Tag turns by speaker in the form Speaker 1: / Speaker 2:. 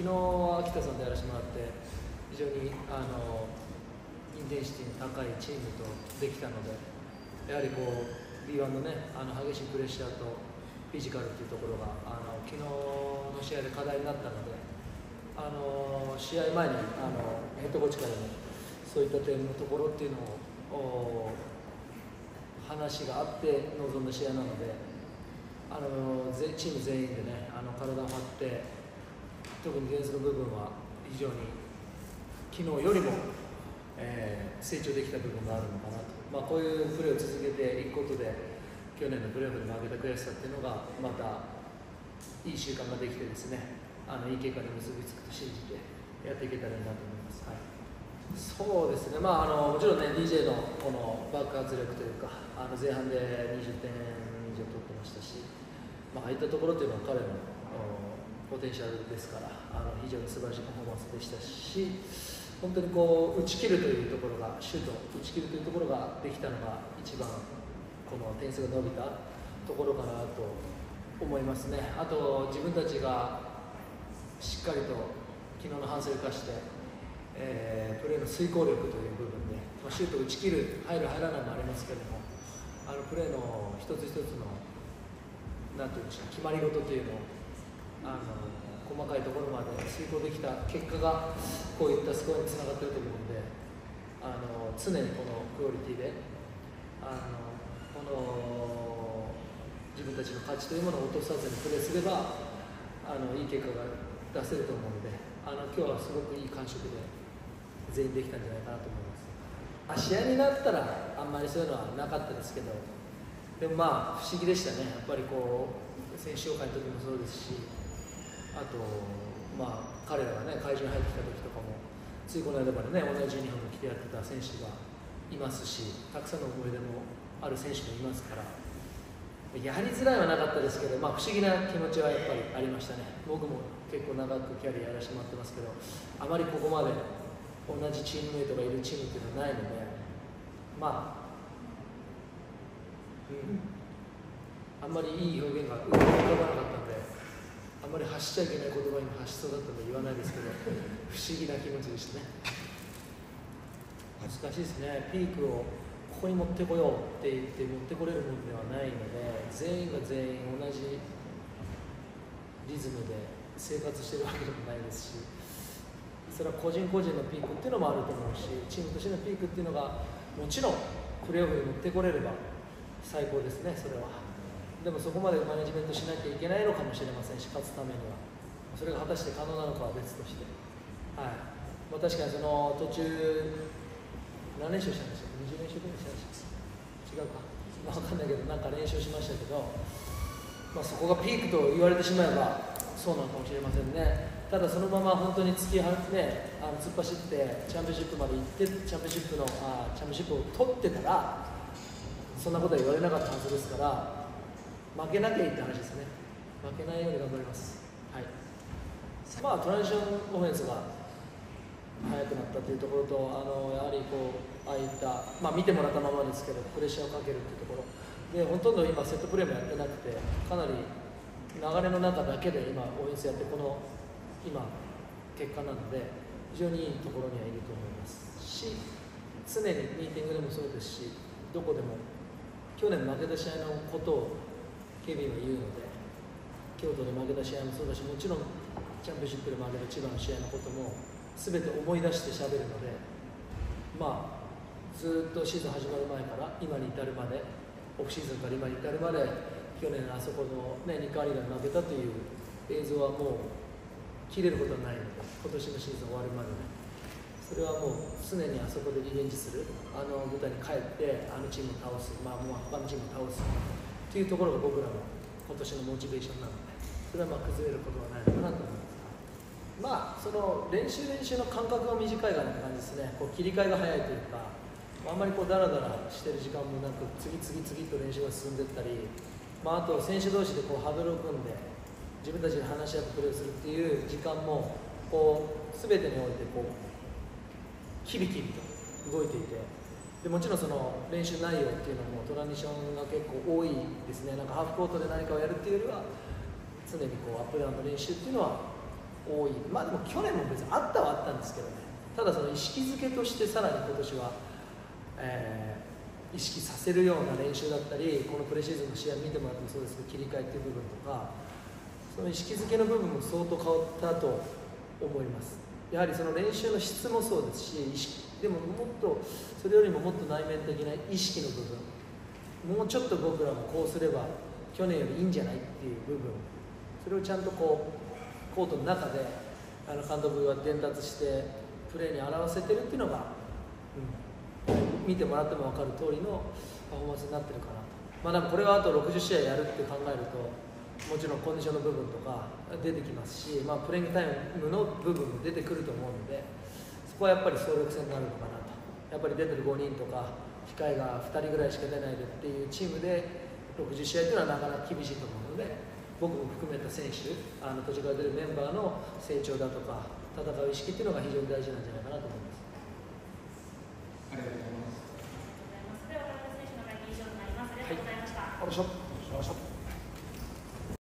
Speaker 1: 昨日は秋田さんでやらせてもらって非常にあのインテンシティの高いチームとできたのでやはりこう B1 のねあの激しいプレッシャーとフィジカルっていうところがあの昨日の試合で課題になったのであの試合前にあのヘッドコーチからもそういった点のところっていうのを話があって臨んだ試合なのであのチーム全員でねあの体を張って特にディフェンスの部分は非常に昨日よりも、えー、成長できた部分があるのかなと、まあ、こういうプレーを続けていくことで去年のプレーオフで負けた悔しさっていうのがまたいい習慣ができてですねあのいい結果に結びつくと信じてやっていけたらいいなと思います。はい。そうですね、まあ、あのもちろんね、DJ のこの爆発力というか、あの前半で20点以上取ってましたし、まああいったところというのは彼のポテンシャルですからあの非常に素晴らしいパフォーマンスでしたし本当にこう打ち切るというところがシュート打ち切るというところができたのが一番この点数が伸びたところかなと思いますね。あと自分たちがしっかりと昨日の反省を生かして、えー、プレーの遂行力という部分で、まあ、シュート打ち切る入る入らないもありますけれどもあのプレーの一つ一つのなんていうんでしょう決まり事というのをあの細かいところまで遂行できた結果がこういったスコアにつながっていると思うのであの常にこのクオリティであのこの自分たちの価値というものを落とさずにプレーすればあのいい結果が出せると思うのであの今日はすごくいい感触で全員できたんじゃないかなと思います。試合になったらあんまりそういうのはなかったですけどでもまあ不思議でしたね。やっぱりこう選手紹介の時もそうですしあと、まあ、彼らがね会場に入ってきた時とかもついこの間までね同じユニフォーム着てやってた選手がいますしたくさんの思い出もある選手もいますからやりづらいはなかったですけど、まあ、不思議な気持ちはやっぱりありましたね。僕も結構長くキャリアやらせてもらってますけどあまりここまで同じチームメイトがいるチームっていうのはないのでまあ、うん、あんまりいい表現が浮かばなかったのであんまり発しちゃいけない言葉に発しそうだったので言わないですけど不思議な気持ちでしたね難しいですねピークをここに持ってこようって言って持ってこれるものではないので全員が全員同じリズムで生活してるわけでもないですしそれは個人個人のピークっていうのもあると思うしチームとしてのピークっていうのがもちろんプレーオフに持ってこれれば最高ですねそれは。でもそこまでマネジメントしなきゃいけないのかもしれませんし勝つためには。それが果たして可能なのかは別として、はい。まあ、確かにその途中何練習したんでしょう20練習ぐらいしたんでしょう違うか、まあ、分かんないけどなんか練習しましたけど、まあ、そこがピークと言われてしまえばそうなのかもしれませんね。ただそのまま本当に突きは、ね、あの突っ走ってチャンピオンシップまで行ってチャンピオンシップのあチャンピオンシップを取ってたらそんなことは言われなかったはずですから負けなきゃいいって話ですね。負けないように頑張ります。はい。まあトランジションオフェンスが速くなったというところとあのやはりこうああいったまあ見てもらったままですけどプレッシャーをかけるっていうところ。でほとんど今セットプレーもやってなくてかなり流れの中だけで今オフェンスやってこの今結果なので非常にいいところにはいると思います。し常にミーティングでもそうですしどこでも去年負けた試合のことをケビンは言うので京都で負けた試合もそうだしもちろんチャンピオンシップで負けた千葉の試合のことも全て思い出してしゃべるのでまあずっとシーズン始まる前から今に至るまでオフシーズンから今に至るまで去年あそこの、ね、2回が負けたという映像はもう切れることはないので今年のシーズン終わるまでねそれはもう常にあそこでリベンジするあの舞台に帰ってあのチームを倒すまあもう他のチームを倒す。っていうところが僕らの今年のモチベーションなのでそれはまあ崩れることはないのかなと思いますまあその練習練習の間隔が短いかなって感じですね。こう切り替えが早いというかあんまりこうダラダラしてる時間もなく次々次と練習が進んでいったり、まあ、あと選手同士でこうハードルを組んで自分たちで話し合ってプレーするっていう時間もこう全てにおいてこうキビキビと動いていてでもちろんその練習内容っていうのもトランジションが結構多いですね。なんかハーフコートで何かをやるっていうよりは常にこうアップダウンの練習っていうのは多い。まあでも去年も別にあったはあったんですけどね。ただその意識づけとしてさらに今年は、えー、意識させるような練習だったりこのプレシーズンの試合見てもらってもそうですけど切り替えっていう部分とかその意識づけの部分も相当変わったと思います。やはりその練習の質もそうですし意識。でももっとそれよりももっと内面的な意識の部分。もうちょっと僕らもこうすれば去年よりいいんじゃないっていう部分。それをちゃんとこうコートの中であの監督が伝達してプレーに表せてるっていうのが、うん、見てもらっても分かる通りのパフォーマンスになってるかなと、まあ、でもこれがあと60試合やるって考えるともちろんコンディションの部分とか出てきますし、まあ、プレイングタイムの部分も出てくると思うのでそこはやっぱり総力戦になるのかなとやっぱり出てる5人とか控えが2人ぐらいしか出ないでっていうチームで60試合というのはなかなか厳しいと思うので僕も含めた選手あの途中から出るメンバーの成長だとか戦う意識っていうのが非常に大事なんじゃないかなと思います。
Speaker 2: ありがとうございます。
Speaker 3: ありがとうございます。では、選手の会議以上になります。ありがとうございました。
Speaker 1: はい、